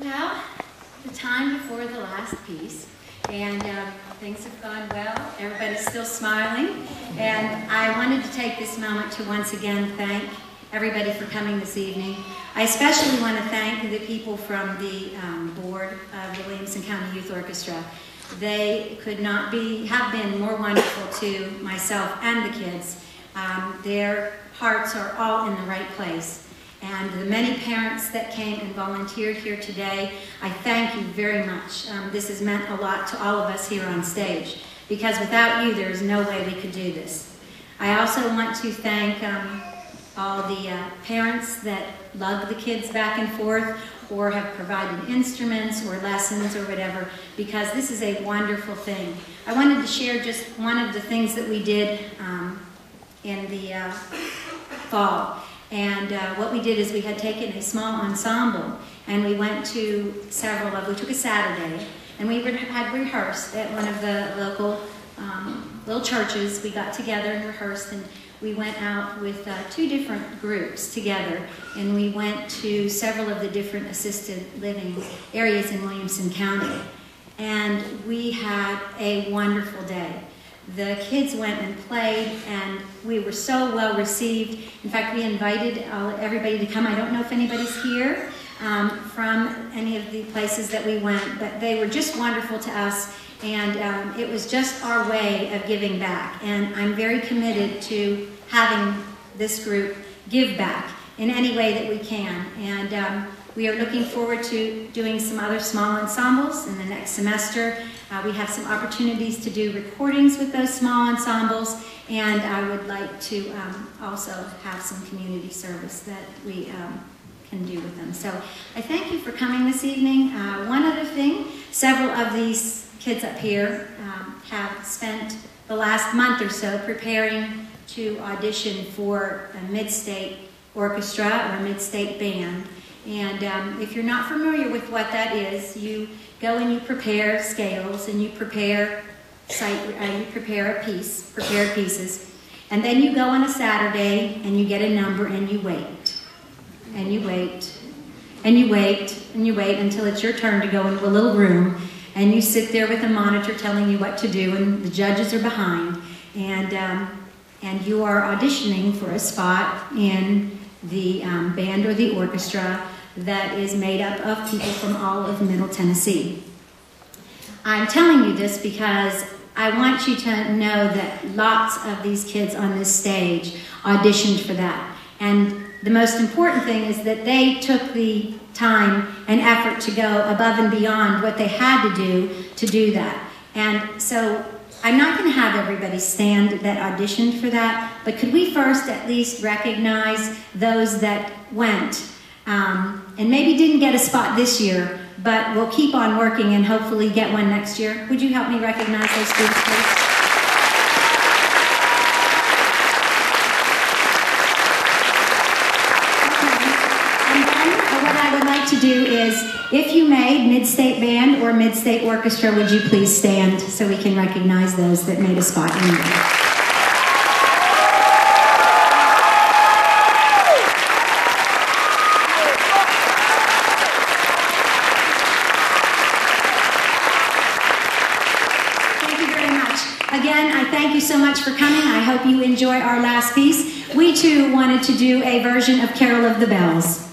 Well, the time before the last piece, and um, things have gone well. Everybody's still smiling, and I wanted to take this moment to once again thank everybody for coming this evening. I especially want to thank the people from the um, board of the Williamson County Youth Orchestra. They could not be have been more wonderful to myself and the kids. Um, their hearts are all in the right place and the many parents that came and volunteered here today, I thank you very much. Um, this has meant a lot to all of us here on stage because without you, there is no way we could do this. I also want to thank um, all the uh, parents that lug the kids back and forth or have provided instruments or lessons or whatever because this is a wonderful thing. I wanted to share just one of the things that we did um, in the uh, fall. And uh, what we did is we had taken a small ensemble and we went to several of, we took a Saturday and we had rehearsed at one of the local um, little churches. We got together and rehearsed and we went out with uh, two different groups together and we went to several of the different assisted living areas in Williamson County. And we had a wonderful day the kids went and played, and we were so well received. In fact, we invited uh, everybody to come. I don't know if anybody's here um, from any of the places that we went, but they were just wonderful to us, and um, it was just our way of giving back. And I'm very committed to having this group give back in any way that we can. And um, we are looking forward to doing some other small ensembles in the next semester. Uh, we have some opportunities to do recordings with those small ensembles, and I would like to um, also have some community service that we um, can do with them. So I thank you for coming this evening. Uh, one other thing, several of these kids up here um, have spent the last month or so preparing to audition for a mid-state orchestra or a mid-state band. And um, if you're not familiar with what that is, you go and you prepare scales and you prepare uh, you prepare a piece, prepare pieces, and then you go on a Saturday and you get a number and you wait, and you wait, and you wait, and you wait until it's your turn to go into a little room, and you sit there with a monitor telling you what to do, and the judges are behind, and um, and you are auditioning for a spot in the um, band or the orchestra that is made up of people from all of Middle Tennessee. I'm telling you this because I want you to know that lots of these kids on this stage auditioned for that. And the most important thing is that they took the time and effort to go above and beyond what they had to do to do that. And so I'm not going to have everybody stand that auditioned for that, but could we first at least recognize those that went um, and maybe didn't get a spot this year, but we'll keep on working and hopefully get one next year. Would you help me recognize those students, please? Okay. Well what I would like to do is, if you made Mid-State Band or Mid-State Orchestra, would you please stand so we can recognize those that made a spot in there? Again, I thank you so much for coming. I hope you enjoy our last piece. We too wanted to do a version of Carol of the Bells.